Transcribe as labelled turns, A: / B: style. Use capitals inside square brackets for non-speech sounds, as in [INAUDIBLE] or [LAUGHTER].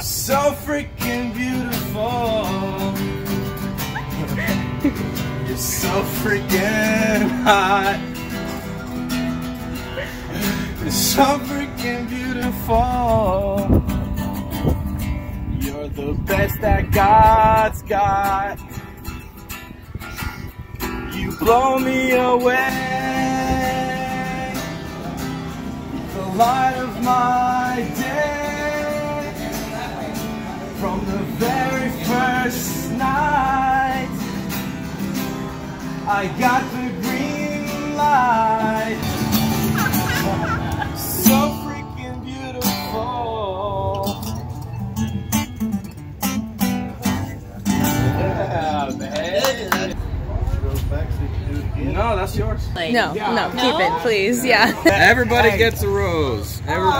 A: So freaking beautiful. [LAUGHS] You're so freaking hot. You're so freaking beautiful. You're the best that God's got. You blow me away. The light of my day. From the very first night, I got the green light. [LAUGHS] So freaking beautiful. Yeah, man. No, that's yours.
B: No, no, keep it, please. Yeah.
C: Everybody gets a rose. Everybody gets a rose.